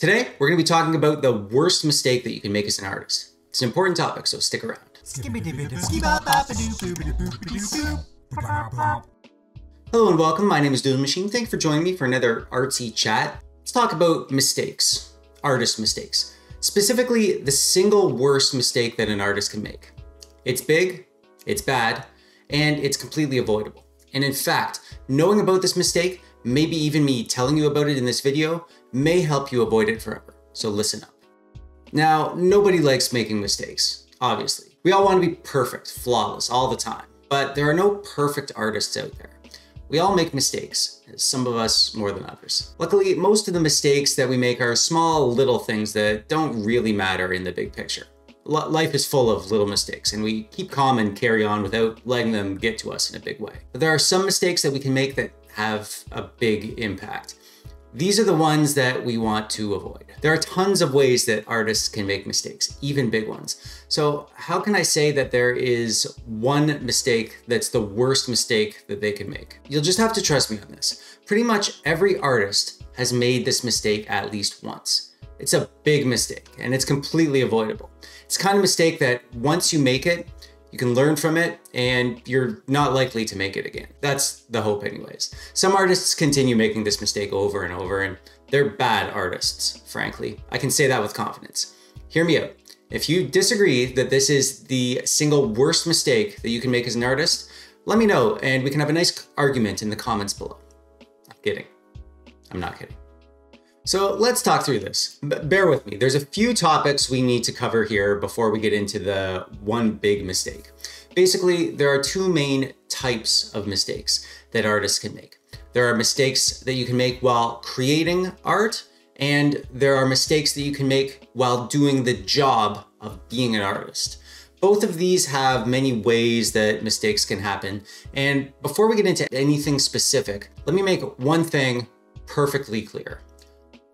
Today, we're going to be talking about the worst mistake that you can make as an artist. It's an important topic, so stick around. Hello and welcome. My name is Doodlemachine. Thank you for joining me for another artsy chat. Let's talk about mistakes, artist mistakes. Specifically, the single worst mistake that an artist can make. It's big, it's bad, and it's completely avoidable. And in fact, knowing about this mistake, maybe even me telling you about it in this video, may help you avoid it forever. So listen up. Now, nobody likes making mistakes, obviously. We all want to be perfect, flawless all the time, but there are no perfect artists out there. We all make mistakes, some of us more than others. Luckily, most of the mistakes that we make are small little things that don't really matter in the big picture. life is full of little mistakes, and we keep calm and carry on without letting them get to us in a big way. But there are some mistakes that we can make that have a big impact. These are the ones that we want to avoid. There are tons of ways that artists can make mistakes, even big ones. So how can I say that there is one mistake that's the worst mistake that they can make? You'll just have to trust me on this. Pretty much every artist has made this mistake at least once. It's a big mistake and it's completely avoidable. It's kind of mistake that once you make it, you can learn from it and you're not likely to make it again. That's the hope anyways. Some artists continue making this mistake over and over and they're bad artists, frankly. I can say that with confidence. Hear me out. If you disagree that this is the single worst mistake that you can make as an artist, let me know and we can have a nice argument in the comments below. I'm kidding. I'm not kidding. So let's talk through this. Bear with me. There's a few topics we need to cover here before we get into the one big mistake. Basically, there are two main types of mistakes that artists can make. There are mistakes that you can make while creating art, and there are mistakes that you can make while doing the job of being an artist. Both of these have many ways that mistakes can happen. And before we get into anything specific, let me make one thing perfectly clear.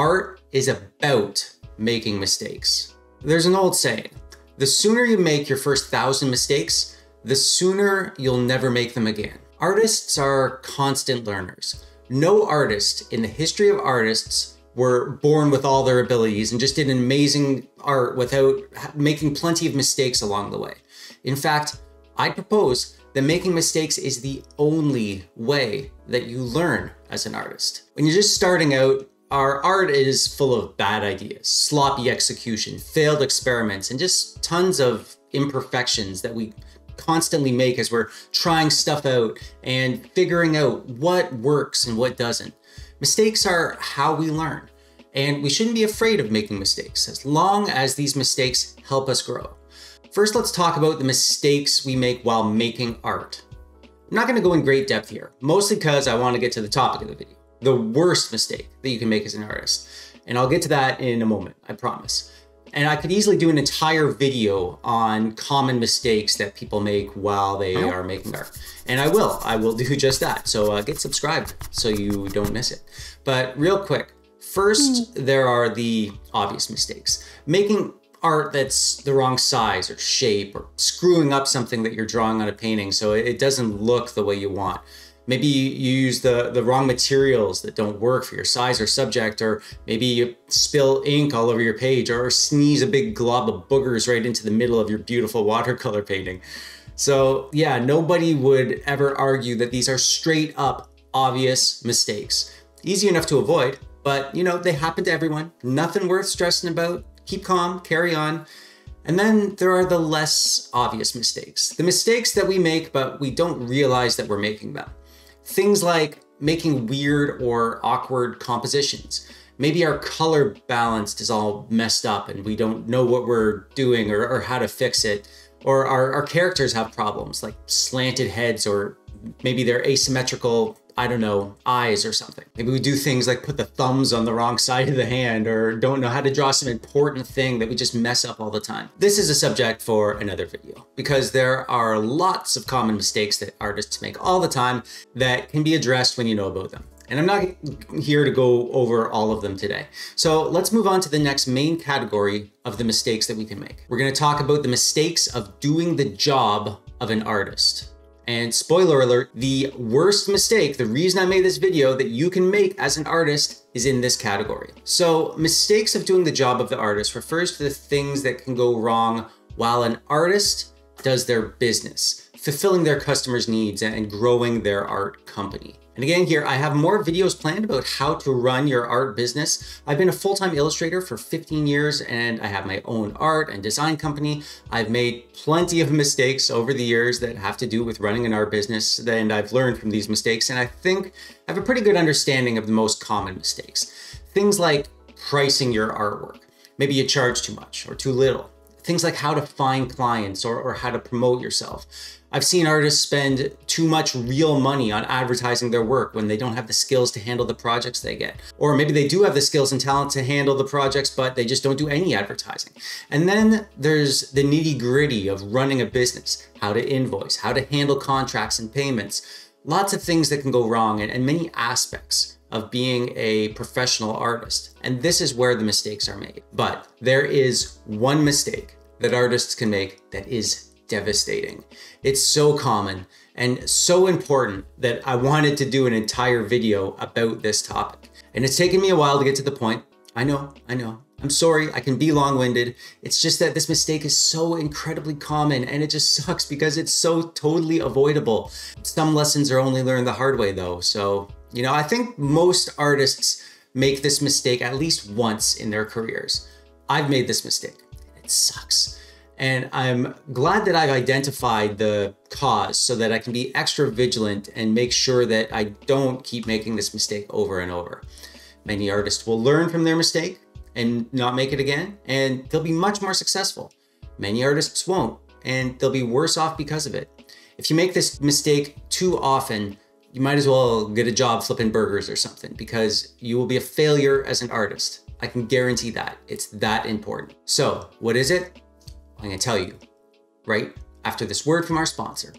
Art is about making mistakes. There's an old saying, the sooner you make your first thousand mistakes, the sooner you'll never make them again. Artists are constant learners. No artist in the history of artists were born with all their abilities and just did amazing art without making plenty of mistakes along the way. In fact, I propose that making mistakes is the only way that you learn as an artist. When you're just starting out, our art is full of bad ideas, sloppy execution, failed experiments, and just tons of imperfections that we constantly make as we're trying stuff out and figuring out what works and what doesn't. Mistakes are how we learn, and we shouldn't be afraid of making mistakes as long as these mistakes help us grow. First, let's talk about the mistakes we make while making art. I'm not going to go in great depth here, mostly because I want to get to the topic of the video the worst mistake that you can make as an artist. And I'll get to that in a moment, I promise. And I could easily do an entire video on common mistakes that people make while they are making art. And I will, I will do just that. So uh, get subscribed so you don't miss it. But real quick, first, hmm. there are the obvious mistakes. Making art that's the wrong size or shape or screwing up something that you're drawing on a painting so it doesn't look the way you want. Maybe you use the, the wrong materials that don't work for your size or subject, or maybe you spill ink all over your page, or sneeze a big glob of boogers right into the middle of your beautiful watercolor painting. So yeah, nobody would ever argue that these are straight up obvious mistakes. Easy enough to avoid, but you know, they happen to everyone. Nothing worth stressing about. Keep calm, carry on. And then there are the less obvious mistakes. The mistakes that we make, but we don't realize that we're making them. Things like making weird or awkward compositions. Maybe our color balance is all messed up and we don't know what we're doing or, or how to fix it. Or our, our characters have problems like slanted heads or maybe they're asymmetrical I don't know, eyes or something. Maybe we do things like put the thumbs on the wrong side of the hand or don't know how to draw some important thing that we just mess up all the time. This is a subject for another video because there are lots of common mistakes that artists make all the time that can be addressed when you know about them. And I'm not here to go over all of them today. So let's move on to the next main category of the mistakes that we can make. We're gonna talk about the mistakes of doing the job of an artist. And spoiler alert, the worst mistake, the reason I made this video that you can make as an artist is in this category. So mistakes of doing the job of the artist refers to the things that can go wrong while an artist does their business, fulfilling their customers' needs and growing their art company. And again, here I have more videos planned about how to run your art business. I've been a full-time illustrator for 15 years and I have my own art and design company. I've made plenty of mistakes over the years that have to do with running an art business and I've learned from these mistakes and I think I have a pretty good understanding of the most common mistakes. Things like pricing your artwork. Maybe you charge too much or too little. Things like how to find clients or, or how to promote yourself I've seen artists spend too much real money on advertising their work when they don't have the skills to handle the projects they get. Or maybe they do have the skills and talent to handle the projects, but they just don't do any advertising. And then there's the nitty gritty of running a business, how to invoice, how to handle contracts and payments. Lots of things that can go wrong and, and many aspects of being a professional artist. And this is where the mistakes are made. But there is one mistake that artists can make that is devastating. It's so common and so important that I wanted to do an entire video about this topic. And it's taken me a while to get to the point. I know, I know. I'm sorry, I can be long-winded. It's just that this mistake is so incredibly common and it just sucks because it's so totally avoidable. Some lessons are only learned the hard way though. So, you know, I think most artists make this mistake at least once in their careers. I've made this mistake. It sucks. And I'm glad that I've identified the cause so that I can be extra vigilant and make sure that I don't keep making this mistake over and over. Many artists will learn from their mistake and not make it again, and they'll be much more successful. Many artists won't, and they'll be worse off because of it. If you make this mistake too often, you might as well get a job flipping burgers or something because you will be a failure as an artist. I can guarantee that. It's that important. So, what is it? I'm going to tell you right after this word from our sponsor.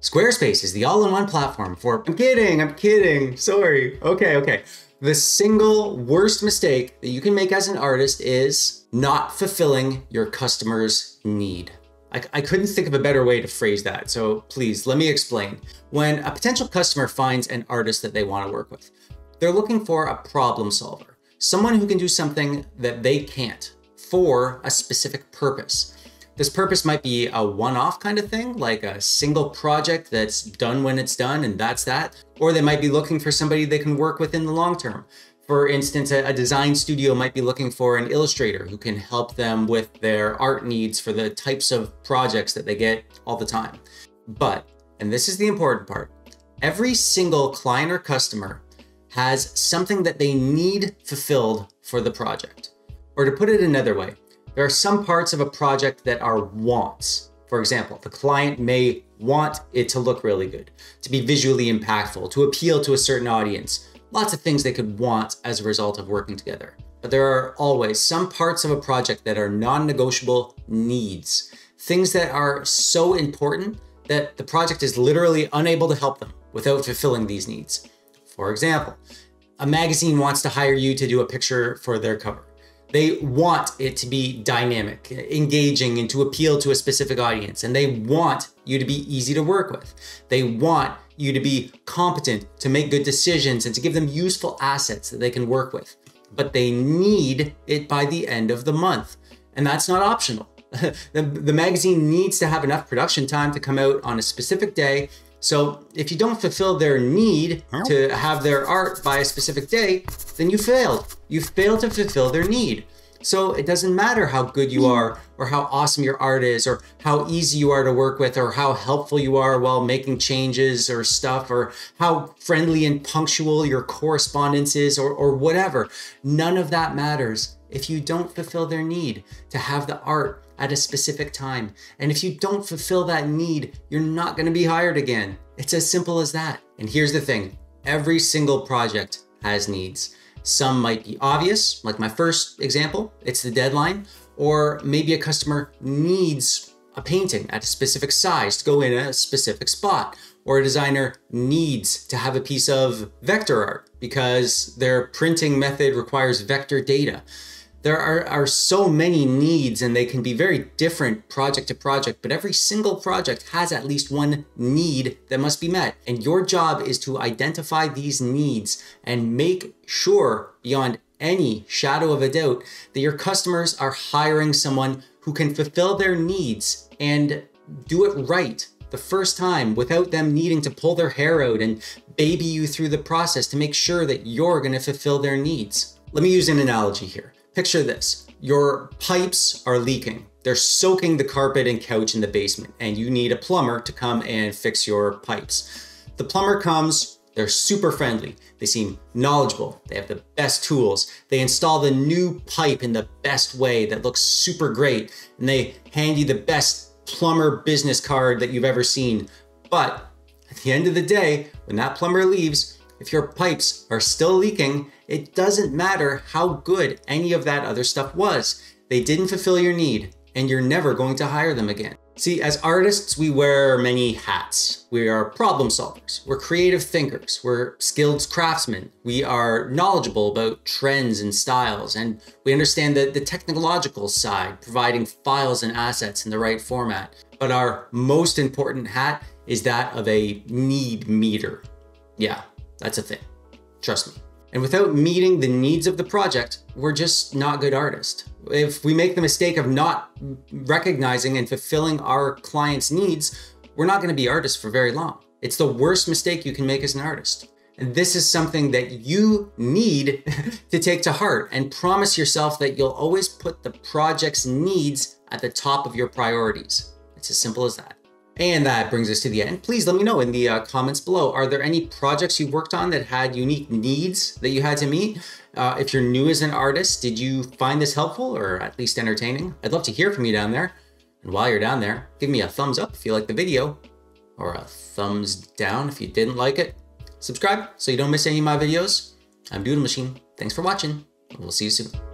Squarespace is the all-in-one platform for, I'm kidding, I'm kidding, sorry. Okay, okay. The single worst mistake that you can make as an artist is not fulfilling your customer's need. I, I, couldn't think of a better way to phrase that, so please let me explain. When a potential customer finds an artist that they want to work with, they're looking for a problem solver, someone who can do something that they can't for a specific purpose. This purpose might be a one-off kind of thing, like a single project that's done when it's done and that's that. Or they might be looking for somebody they can work with in the long term. For instance, a, design studio might be looking for an illustrator who can help them with their art needs for the types of projects that they get all the time. But, and this is the important part, every single client or customer has something that they need fulfilled for the project. Or to put it another way, there are some parts of a project that are wants. For example, the client may want it to look really good, to be visually impactful, to appeal to a certain audience. Lots of things they could want as a result of working together. But there are always some parts of a project that are non-negotiable needs. Things that are so important that the project is literally unable to help them without fulfilling these needs. For example, a magazine wants to hire you to do a picture for their cover. They want it to be dynamic, engaging, and to appeal to a specific audience. And they want you to be easy to work with. They want you to be competent, to make good decisions, and to give them useful assets that they can work with. But they need it by the end of the month. And that's not optional. the, the magazine needs to have enough production time to come out on a specific day so if you don't fulfill their need to have their art by a specific day, then you failed. You failed to fulfill their need. So it doesn't matter how good you are or how awesome your art is or how easy you are to work with or how helpful you are while making changes or stuff or how friendly and punctual your correspondence is or, or whatever. None of that matters if you don't fulfill their need to have the art at a specific time. And if you don't fulfill that need, you're not gonna be hired again. It's as simple as that. And here's the thing, every single project has needs. Some might be obvious, like my first example, it's the deadline, or maybe a customer needs a painting at a specific size to go in a specific spot, or a designer needs to have a piece of vector art because their printing method requires vector data. There are, are so many needs and they can be very different project to project, but every single project has at least one need that must be met. And your job is to identify these needs and make sure beyond any shadow of a doubt that your customers are hiring someone who can fulfill their needs and do it right the first time without them needing to pull their hair out and baby you through the process to make sure that you're going to fulfill their needs. Let me use an analogy here. Picture this. Your pipes are leaking. They're soaking the carpet and couch in the basement and you need a plumber to come and fix your pipes. The plumber comes, they're super friendly. They seem knowledgeable. They have the best tools. They install the new pipe in the best way that looks super great. And they hand you the best plumber business card that you've ever seen. But at the end of the day, when that plumber leaves, if your pipes are still leaking, it doesn't matter how good any of that other stuff was. They didn't fulfill your need, and you're never going to hire them again. See, as artists, we wear many hats. We are problem solvers, we're creative thinkers, we're skilled craftsmen, we are knowledgeable about trends and styles, and we understand the, the technological side, providing files and assets in the right format. But our most important hat is that of a need meter. Yeah, that's a thing. Trust me. And without meeting the needs of the project, we're just not good artists. If we make the mistake of not recognizing and fulfilling our clients' needs, we're not going to be artists for very long. It's the worst mistake you can make as an artist. And this is something that you need to take to heart and promise yourself that you'll always put the project's needs at the top of your priorities. It's as simple as that. And that brings us to the end. Please let me know in the uh, comments below. Are there any projects you worked on that had unique needs that you had to meet? Uh, if you're new as an artist, did you find this helpful or at least entertaining? I'd love to hear from you down there. And while you're down there, give me a thumbs up if you like the video or a thumbs down if you didn't like it. Subscribe so you don't miss any of my videos. I'm Doodlemachine. Thanks for watching. We'll see you soon.